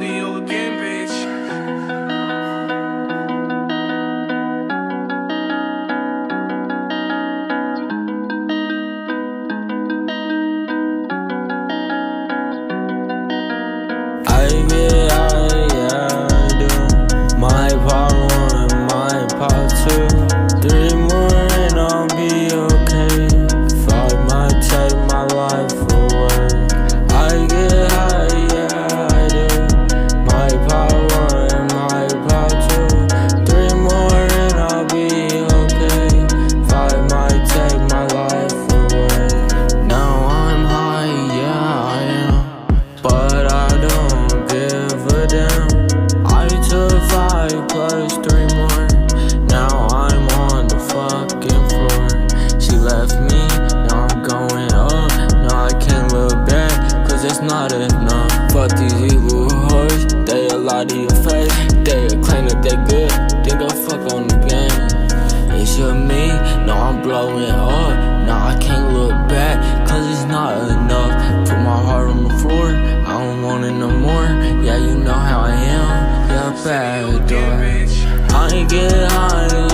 to you again, bitch. I will. not enough. Fuck these evil hoes, they a lot of your face. They claim that they good, think I fuck on the game. It's your me, no, I'm blowing up. Nah, I can't look back, cause it's not enough. Put my heart on the floor, I don't want it no more. Yeah, you know how I am, yeah, bad door. I ain't getting high.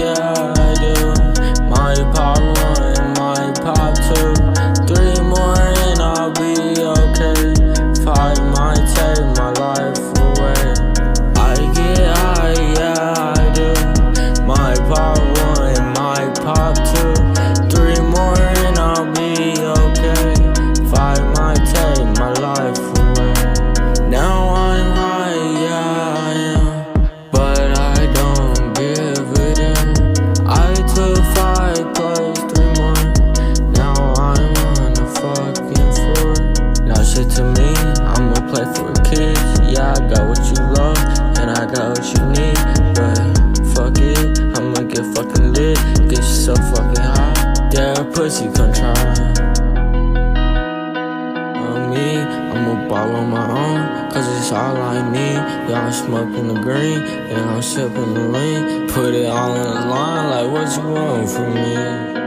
Pussy come try. On me, I'ma ball on my own, cause it's all I need. Yeah, I'm smoking the green, and I'm sipping the lean. Put it all on the line, like what you want from me.